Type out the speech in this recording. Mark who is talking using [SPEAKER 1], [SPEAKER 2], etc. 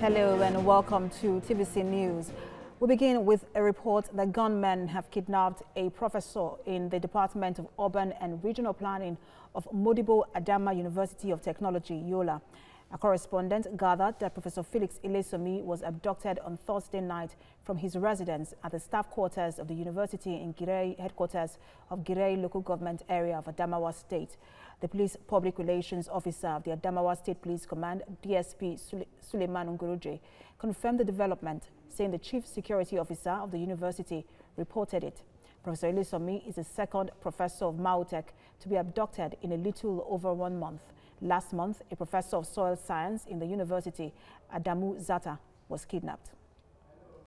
[SPEAKER 1] Hello and welcome to TVC News. We begin with a report that gunmen have kidnapped a professor in the Department of Urban and Regional Planning of Modibbo Adama University of Technology, Yola. A correspondent gathered that Professor Felix Ilesanmi was abducted on Thursday night from his residence at the staff quarters of the university in Girei, headquarters of Girei local government area of Adamawa State. The police public relations officer of the Adamawa State Police Command, DSP Sulaiman Nguroje, confirmed the development, saying the chief security officer of the university reported it. Professor Ilesanmi is the second professor of Mautech to be abducted in a little over one month. Last month, a professor of soil science in the university, Adamu Zata, was kidnapped.